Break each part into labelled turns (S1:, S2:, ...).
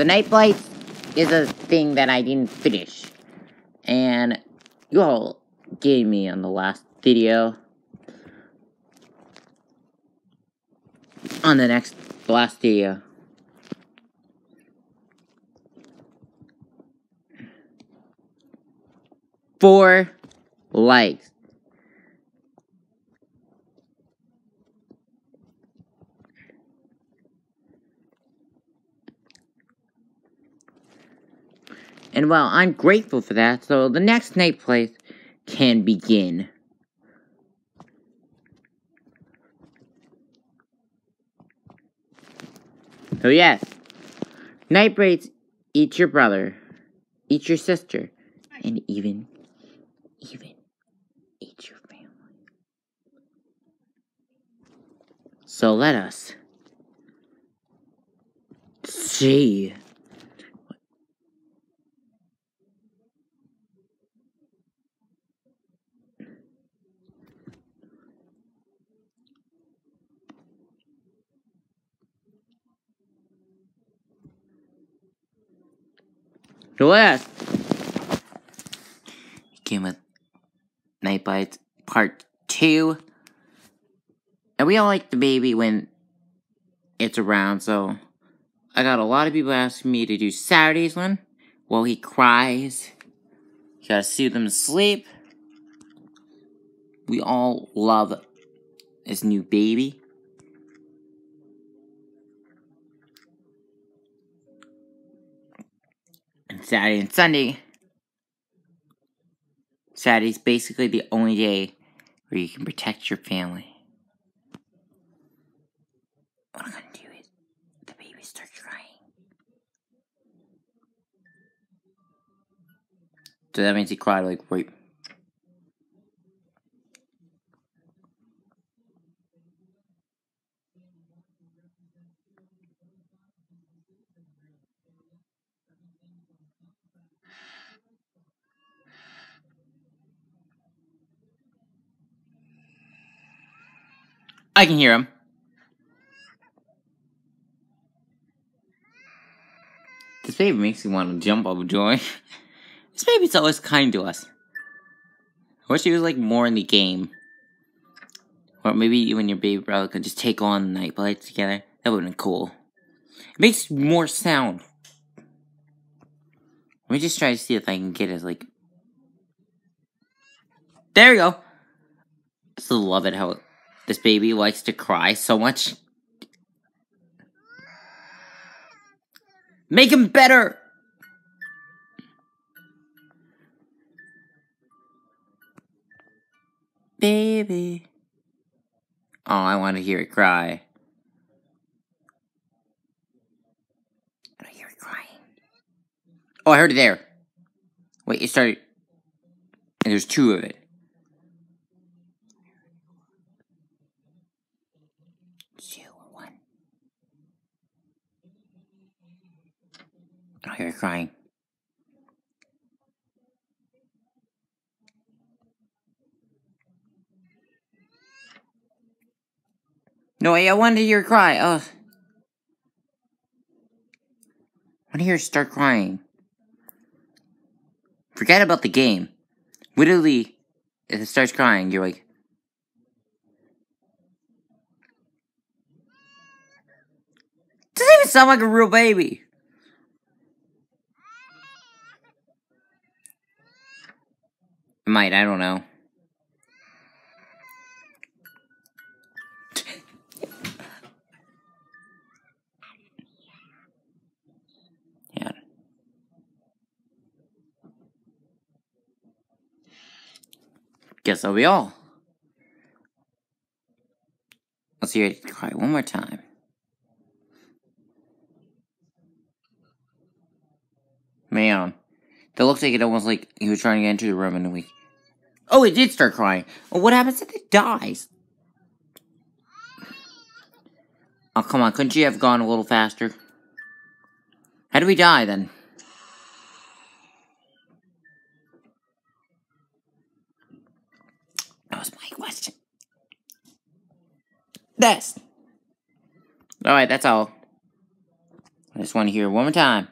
S1: the Nightblights is a thing that I didn't finish. And you all gave me on the last video. On the next, last video. Four likes. And well, I'm grateful for that, so the next night place can begin. So yes, Nightblights eat your brother, eat your sister, and even, even eat your family. So let us see. Let us came with Nightblights Part 2. And we all like the baby when it's around, so I got a lot of people asking me to do Saturday's one while he cries. You gotta soothe him to sleep. We all love this new baby. Saturday and Sunday Saturday's basically the only day where you can protect your family. What I'm gonna do is the baby starts crying. So that means he cried like right. I can hear him. This baby makes me want to jump up with joy. this baby's always kind to us. I wish he was like more in the game. Or maybe you and your baby brother could just take on the Nightblights together. That would have been cool. It makes more sound. Let me just try to see if I can get it like. There we go. I still love it how this baby likes to cry so much. Make him better! Baby. Oh, I want to hear it cry. I don't hear it crying. Oh, I heard it there. Wait, it started. And there's two of it. Two or one. Crying. No, I wanted to hear cry. Ugh. I want to hear start crying. Forget about the game. Literally, if it starts crying, you're like, doesn't even sound like a real baby. It might, I don't know. yeah. Guess that'll be all. Let's hear it cry one more time. Man, that looks like it almost like he was trying to get into the room and we. Oh, it did start crying. Well, what happens if it dies? Oh, come on, couldn't you have gone a little faster? How do we die then? That was my question. This. Alright, that's all. I just want to hear one more time.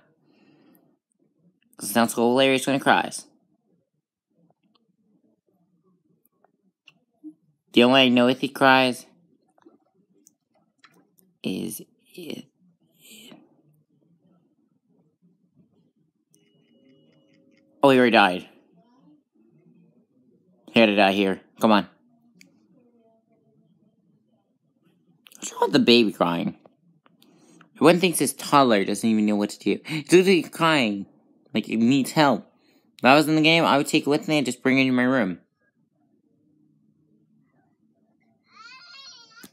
S1: Because it sounds so hilarious when he cries. The only way I know if he cries is if. Oh, he already died. He had to die here. Come on. What's wrong with the baby crying? One thinks his toddler doesn't even know what to do. He's literally crying. Like, he needs help. If I was in the game, I would take it with me and just bring it in my room.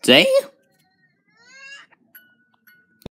S1: See?